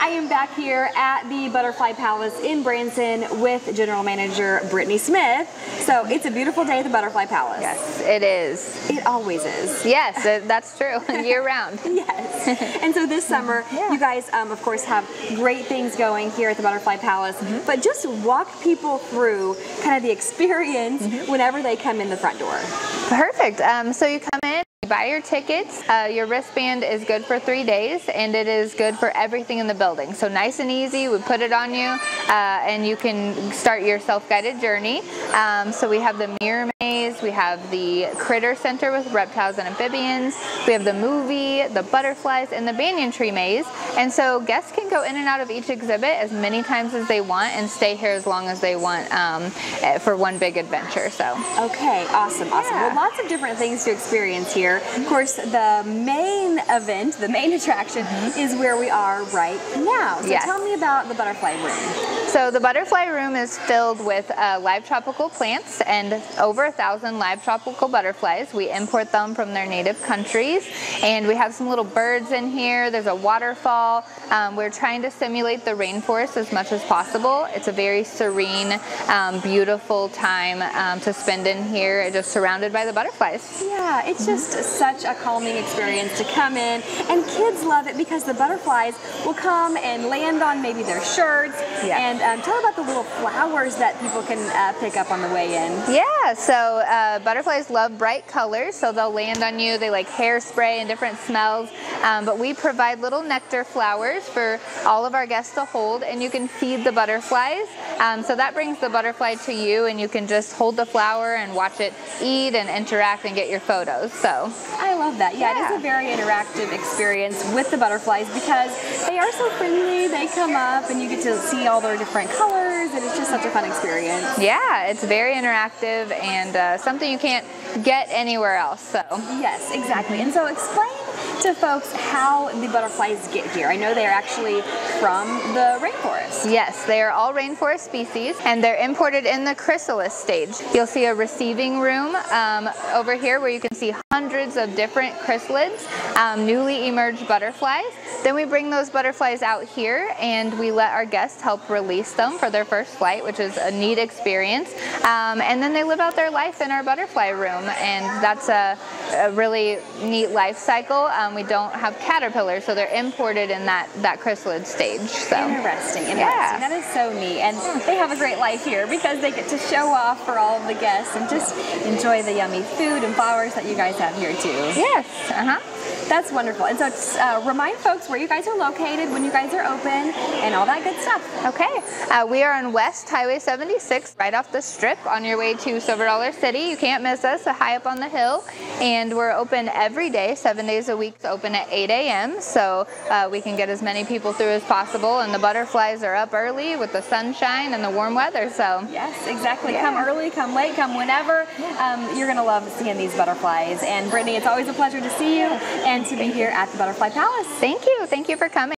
I am back here at the Butterfly Palace in Branson with General Manager Brittany Smith. So it's a beautiful day at the Butterfly Palace. Yes, it is. It always is. Yes, that's true, year round. yes. And so this summer, yeah. you guys, um, of course, have great things going here at the Butterfly Palace, mm -hmm. but just walk people through kind of the experience mm -hmm. whenever they come in the front door. Perfect. Um, so you come in, buy your tickets. Uh, your wristband is good for three days and it is good for everything in the building. So nice and easy, we put it on you uh, and you can start your self-guided journey. Um, so we have the mirror maze, we have the critter center with reptiles and amphibians, we have the movie, the butterflies, and the banyan tree maze. And so guests can go in and out of each exhibit as many times as they want and stay here as long as they want um, eh, for one big adventure. So Okay, awesome, awesome. Yeah. Well, lots of different things to experience here. Of course, the main event, the main attraction, mm -hmm. is where we are right now. So yes. tell me about the butterfly room. So the butterfly room is filled with uh, live tropical plants and over a thousand live tropical butterflies. We import them from their native countries. And we have some little birds in here. There's a waterfall. Um, we're trying to simulate the rainforest as much as possible. It's a very serene, um, beautiful time um, to spend in here, just surrounded by the butterflies. Yeah, it's just such a calming experience to come in and kids love it because the butterflies will come and land on maybe their shirts yeah. and um, tell about the little flowers that people can uh, pick up on the way in. Yeah, so uh, butterflies love bright colors so they'll land on you. They like hairspray and different smells um, but we provide little nectar flowers for all of our guests to hold and you can feed the butterflies. Um, so that brings the butterfly to you and you can just hold the flower and watch it eat and interact and get your photos. So I love that. Yeah, yeah, it is a very interactive experience with the butterflies because they are so friendly. They come up and you get to see all their different colors and it's just such a fun experience. Yeah, it's very interactive and uh, something you can't get anywhere else. So Yes, exactly. And so explain to folks how the butterflies get here. I know they're actually from the rainforest. Yes, they are all rainforest species and they're imported in the chrysalis stage. You'll see a receiving room um, over here where you can see hundreds of different chrysalids, um, newly emerged butterflies. Then we bring those butterflies out here and we let our guests help release them for their first flight, which is a neat experience. Um, and then they live out their life in our butterfly room and that's a, a really neat life cycle. Um, we don't have caterpillars, so they're imported in that, that chrysalid stage. So. Interesting, interesting. Yeah. That is so neat. And they have a great life here because they get to show off for all of the guests and just enjoy the yummy food and flowers that you guys have here too. Yes, uh-huh. That's wonderful. And so uh, remind folks where you guys are located, when you guys are open, and all that good stuff. Okay. Uh, we are on West Highway 76, right off the strip on your way to Silver Dollar City. You can't miss us, so high up on the hill. And we're open every day, seven days a week, open at 8 a.m. So uh, we can get as many people through as possible. And the butterflies are up early with the sunshine and the warm weather. So Yes, exactly. Yeah. Come early, come late, come whenever. Um, you're going to love seeing these butterflies. And Brittany, it's always a pleasure to see you. And and to be here at the Butterfly Palace. Thank you. Thank you for coming.